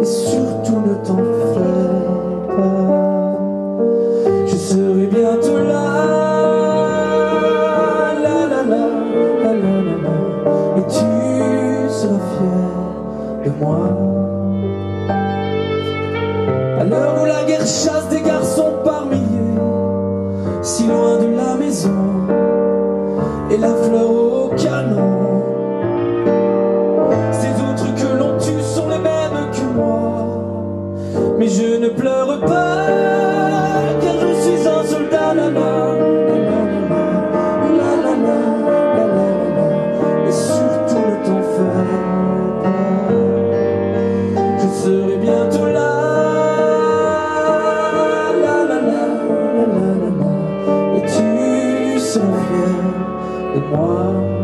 Et surtout ne t'en fais pas. Je serai bientôt là. La la la, la la la la. Et tu seras fier de moi. À l'heure où la guerre chasse des garçons par milliers, si loin de la maison, et la fleur mais je ne pleure pas, car je suis un soldat la main. Et surtout ne t'en ferai pas, je serai bientôt là. La la la la la la, et tu seras fier de moi.